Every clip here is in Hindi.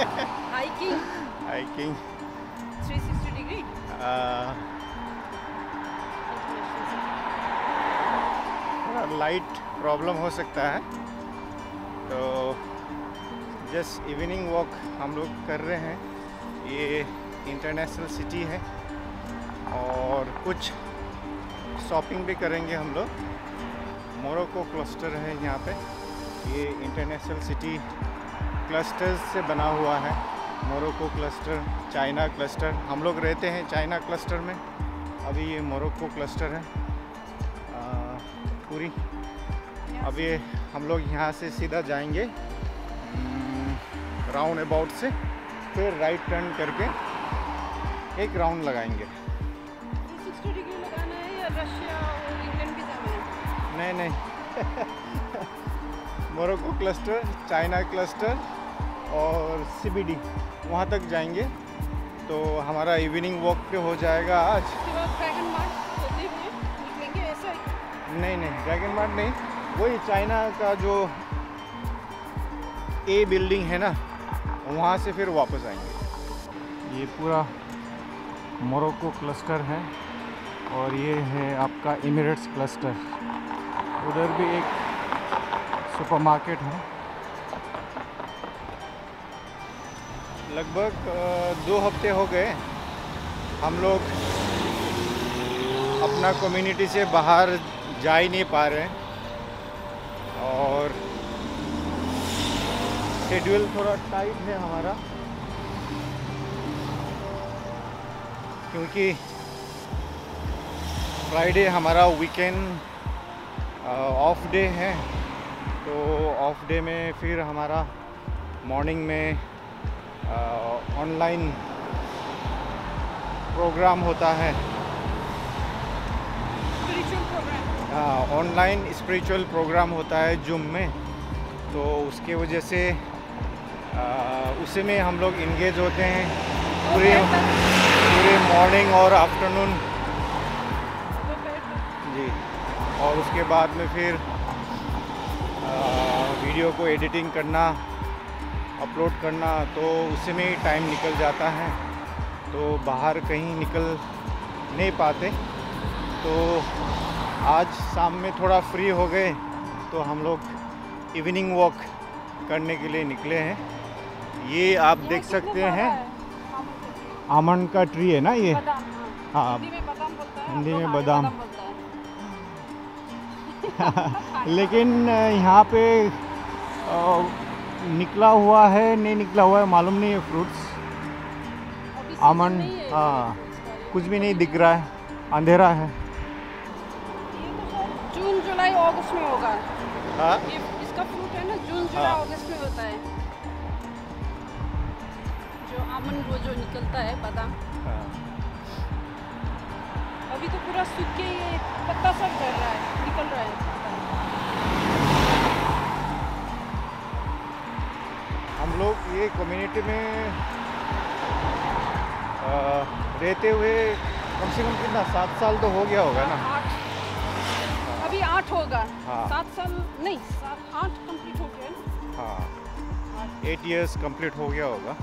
Hiking. Hiking 360 degree. थोड़ा लाइट प्रॉब्लम हो सकता है. तो जस्ट इवनिंग वॉक हम लोग कर रहे हैं. ये इंटरनेशनल सिटी है. और कुछ शॉपिंग भी करेंगे हम लोग. मोरक्को क्लस्टर है यहाँ पे. ये इंटरनेशनल सिटी क्लस्टर्स से बना हुआ है। मोरक्को क्लस्टर चाइना क्लस्टर हम लोग रहते हैं चाइना क्लस्टर में। अभी ये मोरक्को क्लस्टर है। आ, पूरी। अब ये हम लोग यहाँ से सीधा जाएँगे राउंड अबाउट से। फिर राइट टर्न करके एक राउंड लगाएँगे। 360 लगाना है या रशिया और इंग्लैंड भी जाना है? नहीं नहीं। मोरक्को क्लस्टर चाइना क्लस्टर और सीबीडी वहाँ तक जाएँगे। तो हमारा इवनिंग वॉक पे हो जाएगा आज। ड्रैगन मार्ट ही? नहीं नहीं ड्रैगन मार्ट नहीं। वही चाइना का जो ए बिल्डिंग है ना वहाँ से फिर वापस आएँगे। ये पूरा मोरक्को क्लस्टर है और ये है आपका इमिरेट्स क्लस्टर उधर भी एक सुपरमार्केट है। लगभग दो हफ़्ते हो गए। हम लोग अपना कम्युनिटी से बाहर जा ही नहीं पा रहे और शेड्यूल थोड़ा टाइट है हमारा। क्योंकि फ्राइडे हमारा वीकेंड ऑफ़ डे है। तो ऑफ़ डे में फिर हमारा मॉर्निंग में ऑनलाइन प्रोग्राम होता है। हाँ ऑनलाइन स्पिरिचुअल प्रोग्राम होता है जूम में। तो उसके वजह से आ, उसी में हम लोग इंगेज होते हैं। पूरे पूरे मॉर्निंग और आफ्टरनून जी। और उसके बाद में फिर आ, वीडियो को एडिटिंग करना। अपलोड करना तो उसी में ही टाइम निकल जाता है। तो बाहर कहीं निकल नहीं पाते। तो आज शाम में थोड़ा फ्री हो गए तो हम लोग इवनिंग वॉक करने के लिए निकले हैं। ये आप देख सकते हैं। आमंड का ट्री है ना ये? हाँ। हाँ। हिंदी में बादाम है लेकिन यहाँ पे निकला हुआ है नहीं निकला हुआ है मालूम नहीं है फ्रूट्स नहीं है हाँ, कुछ भी नहीं दिख रहा है अंधेरा है। तो जून जुलाई अगस्त में होगा। हाँ। इसका फ्रूट है ना जून जुलाई हाँ। अगस्त में होता है। जो आमंड वो जो निकलता है बादाम। हाँ। अभी तो पूरा सूख के ये पत्ता सब झड़ रहा है निकल रहा है। लोग ये कम्युनिटी में अ, रहते हुए कम से कम कितना सात साल तो हो गया होगा ना? आठ। अभी आठ होगा। हाँ। सात साल नहीं आठ कंप्लीट हो गया हाँ। एट इयर्स कंप्लीट हो गया होगा।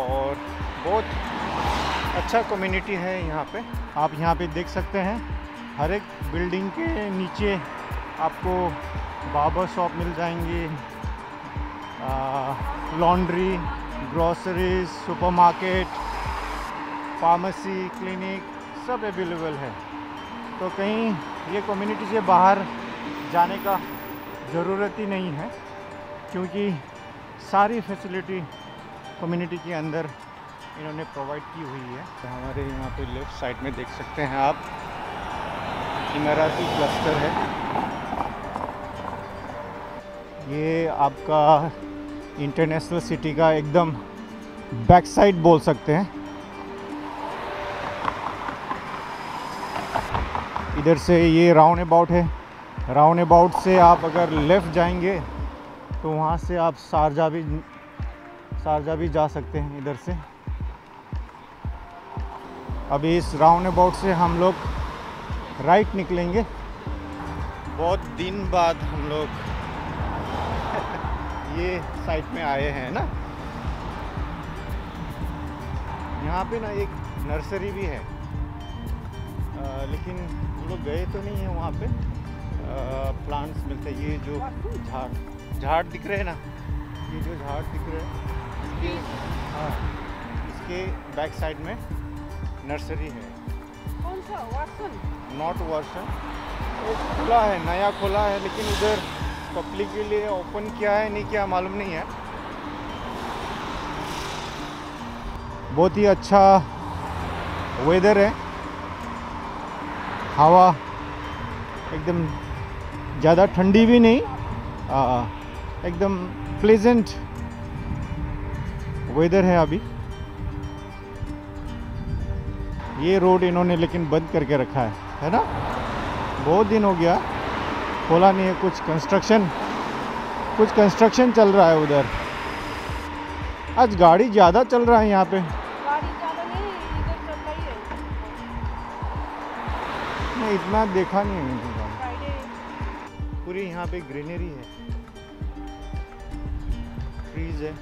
और बहुत अच्छा कम्युनिटी है यहाँ पे। आप यहाँ पे देख सकते हैं हर एक बिल्डिंग के नीचे आपको बार्बर शॉप मिल जाएँगी। Laundry groceries supermarket pharmacy clinic सब अवेलेबल है। तो कहीं ये कम्युनिटी से बाहर जाने का ज़रूरत ही नहीं है क्योंकि सारी फैसिलिटी कम्युनिटी के अंदर इन्होंने प्रोवाइड की हुई है। तो हमारे यहाँ पे लेफ़्ट साइड में देख सकते हैं आप इमाराती क्लस्टर है। ये आपका इंटरनेशनल सिटी का एकदम बैक साइड बोल सकते हैं। इधर से ये राउंड अबाउट है। राउंड अबाउट से आप अगर लेफ़्ट जाएँगे तो वहाँ से आप शारजा भी शारजा भी जा सकते हैं इधर से। अभी इस राउंड अबाउट से हम लोग राइट निकलेंगे। बहुत दिन बाद हम लोग ये साइड में आए हैं ना? यहाँ पे ना एक नर्सरी भी है। आ, लेकिन हम लोग गए तो नहीं है वहाँ पे। आ, प्लांट्स मिलते हैं। ये जो झाड़ झाड़ दिख रहे हैं ना? ये जो झाड़ दिख रहे हैं इसके हाँ इसके बैक साइड में नर्सरी है। कौन सा? वाटसन नॉट वर्सन खुला है नया खुला है लेकिन उधर पब्लिक के लिए ओपन किया है, नहीं किया मालूम नहीं है। बहुत ही अच्छा वेदर है। हवा एकदम ज़्यादा ठंडी भी नहीं एकदम प्लेजेंट वेदर है अभी। ये रोड इन्होंने लेकिन बंद करके रखा है है ना? बहुत दिन हो गया। खोला नहीं है कुछ कंस्ट्रक्शन कुछ कंस्ट्रक्शन चल रहा है उधर। आज गाड़ी ज़्यादा चल रहा है यहाँ पे। गाड़ी ज़्यादा नहीं है। इतना देखा नहीं है मुझे पूरी यहाँ पे ग्रीनरी है। ट्रीज है।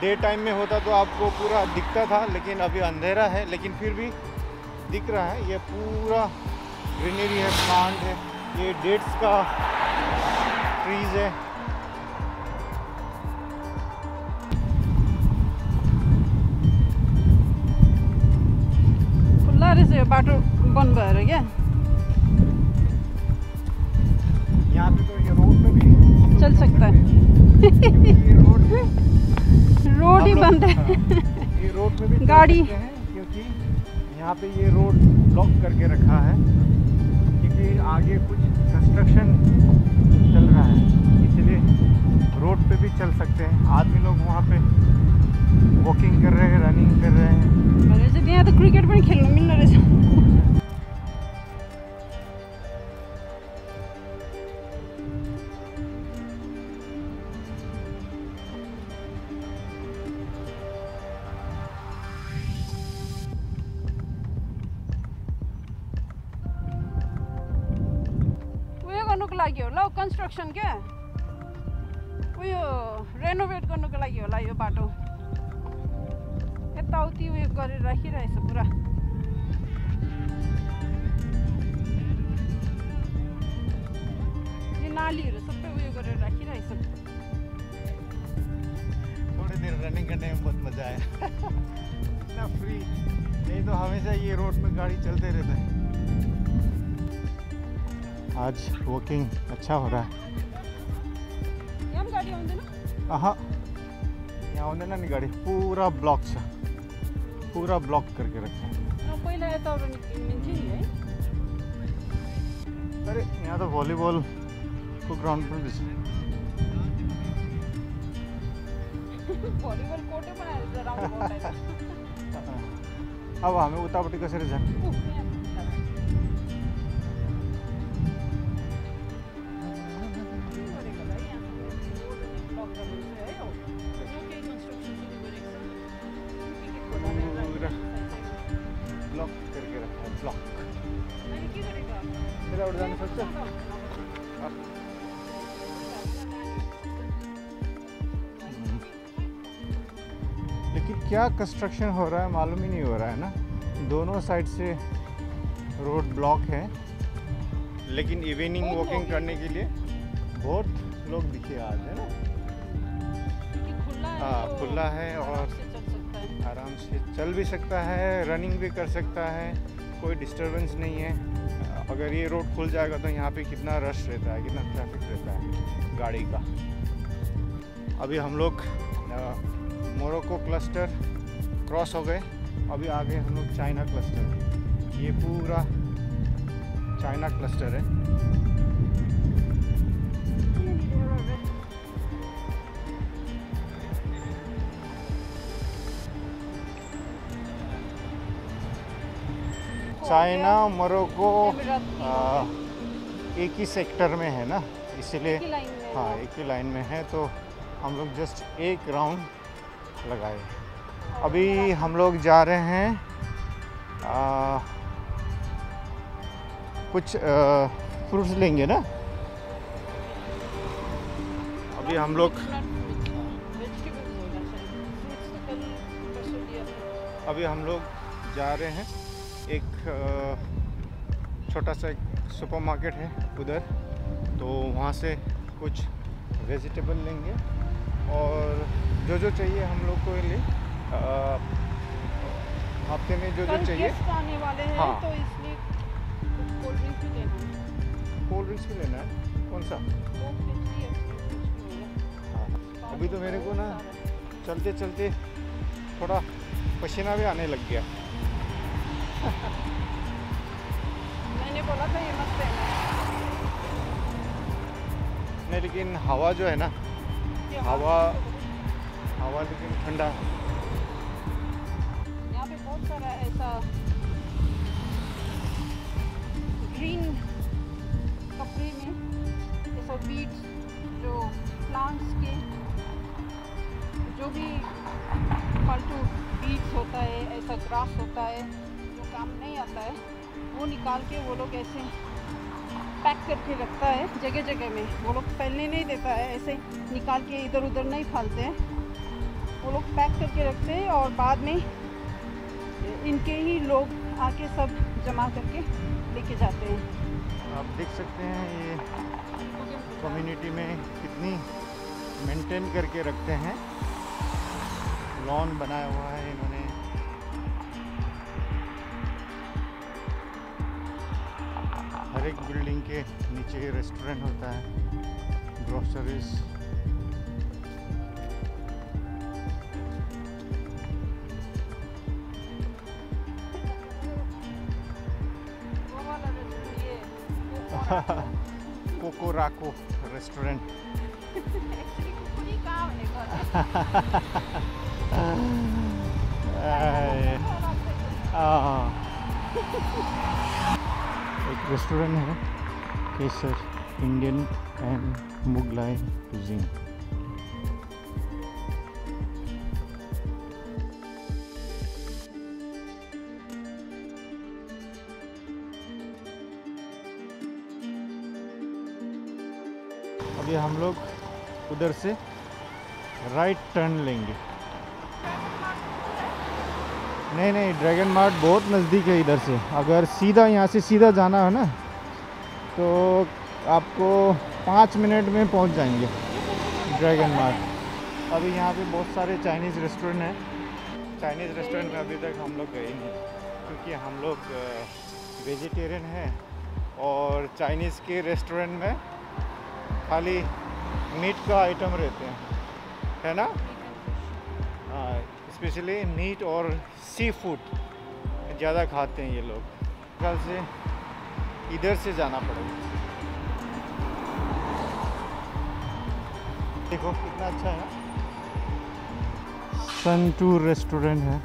डे टाइम में होता तो आपको पूरा दिखता था लेकिन अभी अंधेरा है लेकिन फिर भी दिख रहा है। ये पूरा ग्रीनरी है प्लांट है। ये डेट्स का ट्रीज है। खुल्ला रहेछ यो बाटो बंद भएर क्या? यहाँ पे तो ये रोड में भी चल सकता है। रोड ही। बंद है। हाँ, ये रोड में भी गाड़ी। हैं यहाँ पे ये रोड ब्लॉक करके रखा है, क्योंकि आगे कुछ कंस्ट्रक्शन चल रहा है। इसलिए रोड पे भी चल सकते हैं। आदमी लोग वहाँ पे वॉकिंग कर रहे हैं रनिंग कर रहे हैं। तो क्रिकेट भी खेलना मिल रहा रहेछ गरेर राखिरहेछ पुरा यो नालीहरू सबै उयो गरेर राखिरहेछ थोड़ी देर रनिंग करने में बहुत मज़ा आया। इतना फ्री नहीं तो हमेशा ये रोड में गाड़ी चलते रहता है। आज वॉकिंग अच्छा हो रहा है। यहाँ गाडी आउँदैन आहा। यहाँ आउँदैन नि गाडी। पुरा ब्लक छ पुरा ब्लॉक करके रखा है। है अरे यहाँ तो वॉलीबॉल को ग्राउंड पर बनाएर अब हमें उतापटी कसरी जाने क्या कंस्ट्रक्शन हो रहा है मालूम ही नहीं हो रहा है ना? दोनों साइड से रोड ब्लॉक है। लेकिन इवनिंग वॉकिंग करने के लिए बहुत लोग दिखे आज है ना? है हाँ, तो खुला है और- से चल सकता है। आराम से चल भी सकता है रनिंग भी कर सकता है कोई डिस्टरबेंस नहीं है। अगर ये रोड खुल जाएगा तो यहाँ पे कितना रश रहता है कितना ट्रैफ़िक रहता है गाड़ी का। अभी हम लोग मोरक्को क्लस्टर क्रॉस हो गए। अभी आगे हम लोग चाइना क्लस्टर। ये पूरा चाइना क्लस्टर है। चाइना मोरक्को एक ही सेक्टर में है ना? इसलिए हाँ एक ही लाइन में है। तो हम लोग जस्ट एक राउंड लगाए। अभी हम लोग जा रहे हैं आ, कुछ फ्रूट्स लेंगे ना? अभी हम लोग अभी हम लोग जा रहे हैं। एक छोटा सा एक सुपरमार्केट है उधर तो वहाँ से कुछ वेजिटेबल लेंगे। और जो जो चाहिए हम लोग को लिए हफ़्ते में जो जो चाहिए। आने वाले हैं हाँ। तो इसलिए कोल्ड ड्रिंक भी लेना है। कोल्ड ड्रिंक्स भी लेना है? कौन सा? ही। अभी तो मेरे को ना चलते चलते थोड़ा पसीना भी आने लग गया। मैंने बोला था ये मत नहीं लेकिन हवा जो है ना हवा हवा लेकिन ठंडा है। यहाँ पे बहुत सारा ऐसा ग्रीन कपड़े में ऐसा बीड्स जो प्लांट्स के, जो भी फालतू बीड्स होता है, ऐसा ग्रास होता है, जो काम नहीं आता है, वो निकाल के वो लोग ऐसे पैक करके रखता है जगह जगह में। वो लोग फैलने नहीं देता है, ऐसे निकाल के इधर उधर नहीं फालते हैं। वो लोग पैक करके रखते हैं और बाद में इनके ही लोग आके सब जमा करके लेके जाते हैं। आप देख सकते हैं ये कम्युनिटी में कितनी मेंटेन करके रखते हैं। लॉन बनाया हुआ है इन्होंने। हर एक बिल्डिंग के नीचे रेस्टोरेंट होता है ग्रोसरीज। वाला रेस्टोरेंट। रेस्टोरेंट है Kesar, Indian and Mughlai cuisine अभी हम लोग उधर से राइट टर्न लेंगे। नहीं नहीं ड्रैगन मार्ट बहुत नज़दीक है इधर से। अगर सीधा यहाँ से सीधा जाना है ना तो आपको पाँच मिनट में पहुँच जाएँगे ड्रैगन मार्ट अभी यहाँ पे बहुत सारे चाइनीज़ रेस्टोरेंट हैं। चाइनीज़ रेस्टोरेंट में अभी तक हम लोग गए नहीं क्योंकि हम लोग वेजिटेरियन हैं और चाइनीज़ के रेस्टोरेंट में खाली मीट का आइटम रहते हैं। है ना? स्पेशली मीट और सी फ़ूड ज़्यादा खाते हैं ये लोग। ख्याल से इधर से जाना पड़ेगा। देखो कितना अच्छा है। सन टू रेस्टोरेंट है।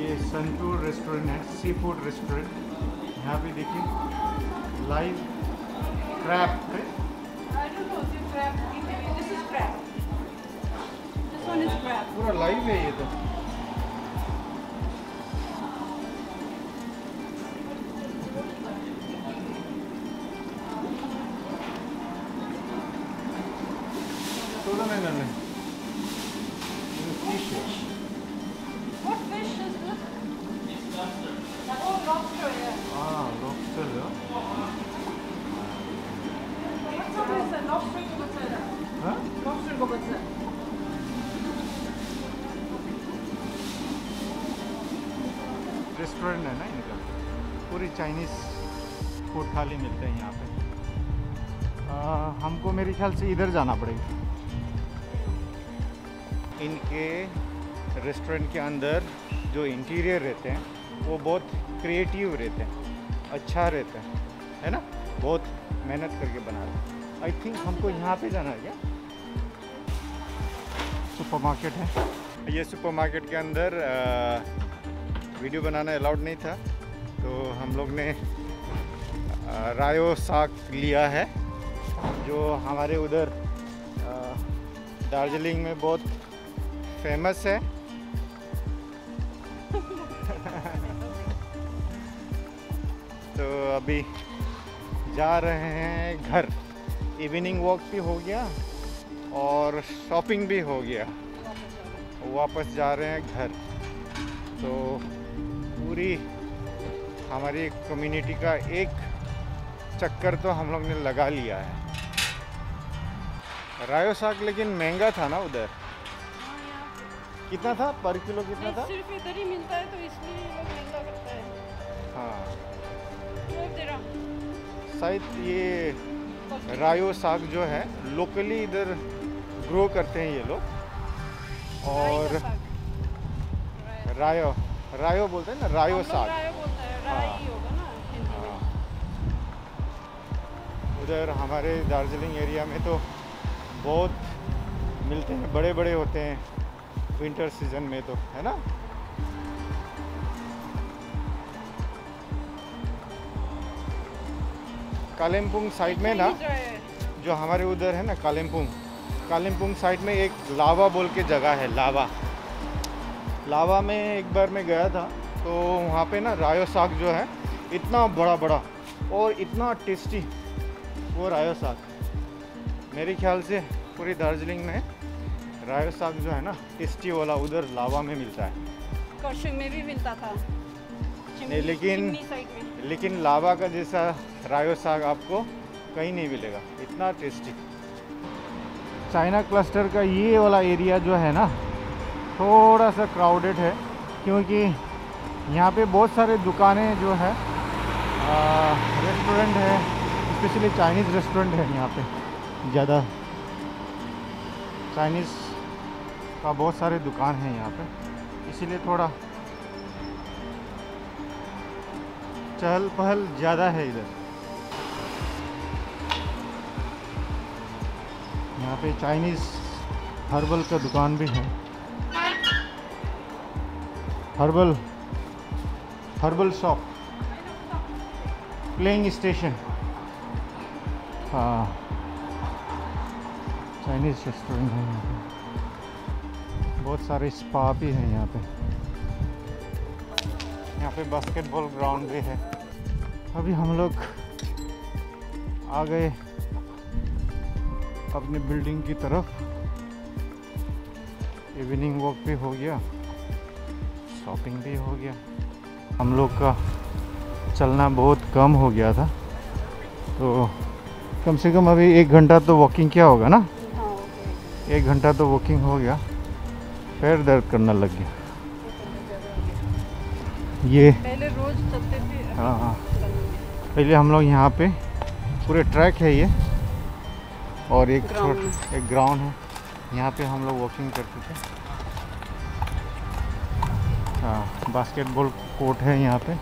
ये संतूर रेस्टोरेंट है सी फ़ूड रेस्टोरेंट। यहाँ पे देखिए लाइव क्रैप है I don't know, it crab? This is crab. This one is crab. पूरा लाइव है ये तो रेस्टोरेंट है ना इनका? पूरी चाइनीज़ फ़ूड थाली मिलते हैं यहाँ पे। आ, हमको मेरे ख्याल से इधर जाना पड़ेगा। इनके रेस्टोरेंट के अंदर जो इंटीरियर रहते हैं वो बहुत क्रिएटिव रहते हैं अच्छा रहता है है ना? बहुत मेहनत करके बना रहे आई थिंक हमको यहाँ पे जाना है क्या? सुपरमार्केट है। ये सुपरमार्केट के अंदर आ, वीडियो बनाना अलाउड नहीं था तो हम लोग ने रायो साग लिया है, जो हमारे उधर दार्जिलिंग में बहुत फ़ेमस है। तो अभी जा रहे हैं घर। इवनिंग वॉक भी हो गया और शॉपिंग भी हो गया। वापस जा रहे हैं घर। तो पूरी हमारी कम्युनिटी का एक चक्कर तो हम लोग ने लगा लिया है। रायो साग लेकिन महँगा था ना उधर? कितना था? पर किलो कितना था? सिर्फ़ इधर ही मिलता है तो इसलिए लोग महँगा करता है। हाँ। शायद ये रायो साग जो है लोकली इधर ग्रो करते हैं ये लोग। और। रायो। रायो बोलते हैं ना रायो साग। हैं हाँ। उधर हमारे दार्जिलिंग एरिया में तो बहुत मिलते हैं बड़े बड़े होते हैं विंटर सीज़न में तो है ना? कालिम्पोंग साइड में ना। जो हमारे उधर है ना कालिम्पोंग कालिम्पोंग साइड में एक लावा बोल के जगह है लावा। लावा में एक बार मैं गया था तो वहाँ पे ना रायो साग जो है इतना बड़ा बड़ा और इतना टेस्टी वो रायो साग। मेरे ख्याल से पूरी दार्जिलिंग में रायो साग जो है ना टेस्टी वाला उधर लावा में मिलता है। में भी मिलता था। नहीं, लेकिन- लेकिन लावा का जैसा रायो साग आपको कहीं नहीं मिलेगा। इतना टेस्टी चाइना क्लस्टर का ये वाला एरिया जो है ना थोड़ा सा क्राउडेड है, क्योंकि यहाँ पे बहुत सारे दुकानें जो है रेस्टोरेंट है स्पेशली चाइनीज़ रेस्टोरेंट है यहाँ पे, ज़्यादा। चाइनीज़ का बहुत सारे दुकान हैं यहाँ पे, इसीलिए थोड़ा चहल पहल ज़्यादा है इधर। यहाँ पे चाइनीज़ हर्बल का दुकान भी है। Herbal herbal shop playing station हाँ चाइनीज़ रेस्टोरेंट है यहाँ पे। बहुत सारे स्पा भी हैं यहाँ पे। यहाँ पे बास्केटबॉल ग्राउंड भी है। अभी हम लोग आ गए अपने बिल्डिंग की तरफ़। इवनिंग वॉक भी हो गया। शॉपिंग भी हो गया। हम लोग का चलना बहुत कम हो गया था। तो कम से कम अभी एक घंटा तो वॉकिंग क्या होगा ना? हाँ एक घंटा तो वॉकिंग हो गया। पैर दर्द करना लग गया। ये पहले रोज चलते थे हाँ हाँ। पहले हम लोग यहाँ पे पूरे ट्रैक है ये। और एक छोट एक ग्राउंड है। यहाँ पे हम लोग वॉकिंग करते थे। हाँ बास्केटबॉल कोर्ट है यहाँ पे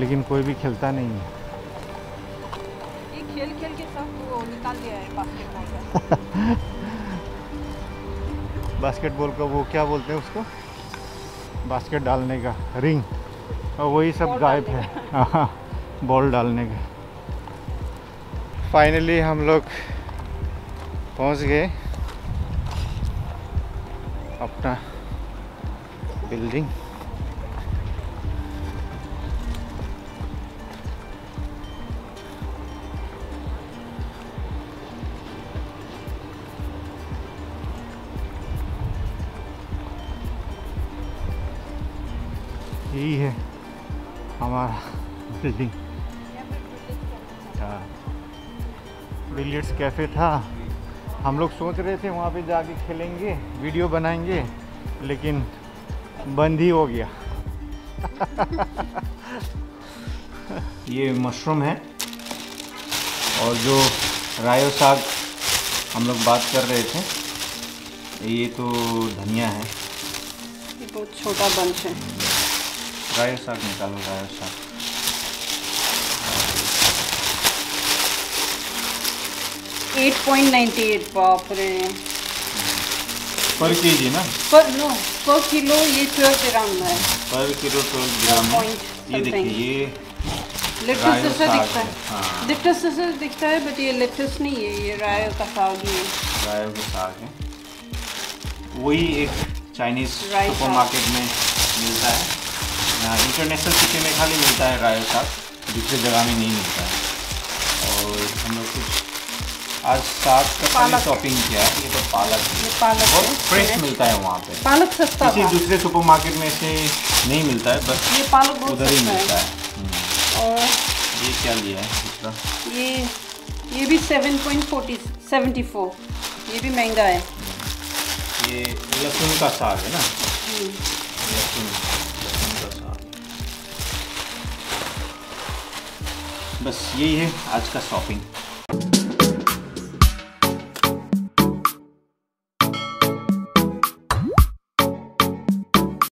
लेकिन कोई भी खेलता नहीं है। ये खेल खेल के सब वो निकाल दिया है बास्केटबॉल का। बास्केटबॉल का वो क्या बोलते हैं उसको? बास्केट डालने का रिंग और वही सब बॉल गायब है। हाँ बॉल डालने का। फाइनली हम लोग पहुँच गए अपना बिल्डिंग यही है हमारा बिल्डिंग। हाँ। बिलियर्ड्स कैफ़े था। हम लोग सोच रहे थे वहाँ पे जाके खेलेंगे, वीडियो बनाएँगे, लेकिन बंद ही हो गया। ये मशरूम है। और जो रायो साग हम लोग बात कर रहे थे, ये तो धनिया है। ये बहुत छोटा बंच है। रायो साग निकालो रायो साग। एट पॉइंट नाइन्टी एट बाप रे। पर के जी ना? पर नो पर किलो ये ट्वेल्व ग्राम है। पर किलो ट्वेल्व ग्राम ये देखिए ये लेटस जैसा दिखता है, है। हाँ। लेटस जैसा दिखता है बट ये लेटस नहीं है ये राय का साग ही है। रायो के साग है। वही एक चाइनीज़ राई सुपर मार्केट में मिलता है। यहाँ इंटरनेशनल सिटी में खाली मिलता है रायो साग दूसरी जगह में नहीं मिलता है। और हम लोग कुछ आज साग का शॉपिंग किया है ये तो पालक ये पालक बहुत फ्रेश मिलता है वहाँ पे। पालक सस्ता किसी दूसरे सुपरमार्केट में से नहीं मिलता है बस ये पालक उधर ही मिलता है। हम्म, और ये क्या लिया है दूसरा ये ये भी seven point forty seventy four ये भी महँगा है। ये लहसुन का साग है ना? बस यही है आज का शॉपिंग